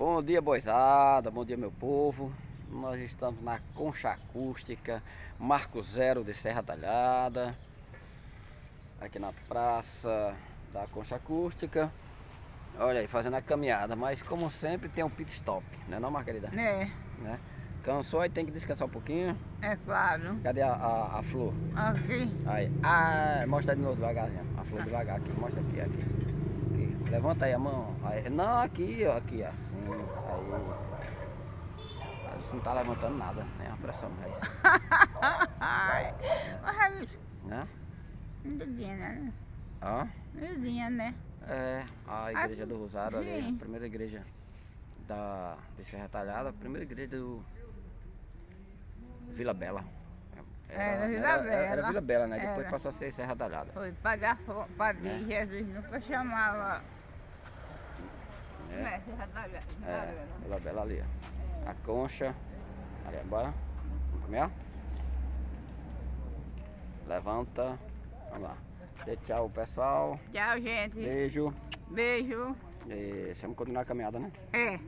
Bom dia, boizada, bom dia, meu povo. Nós estamos na Concha Acústica, Marco Zero de Serra Talhada, aqui na praça da Concha Acústica. Olha aí, fazendo a caminhada, mas como sempre tem um pit stop, né não, Margarida? É, Né? Cansou aí tem que descansar um pouquinho. é claro. Cadê a, a, a flor? Aqui. Aí, ah, mostra de novo devagarzinho, a flor devagar aqui, mostra aqui, aqui. Levanta aí a mão. Aí, não, aqui, ó, aqui, assim, aí. Isso não tá levantando nada, né? A pressão, Ai, mas né? lindinha, né? Ó, Lindinha, né? é, a igreja do Rosário ali, a primeira igreja da, de Serra Talhada, a primeira igreja do Vila Bela. Era Vila era, era Bela. Vila Bela, né? Depois Era. passou a ser Serra Talhada. Foi pagar padre É. Jesus, nunca chamava. Né? Né? Tá já É. Vila Bela ali, ó. A concha. Ali, bora. Vamos comer, ó. Levanta. Vamos lá. Dê tchau, pessoal. Tchau, gente. Beijo. Beijo. E vamos continuar a caminhada, né? É.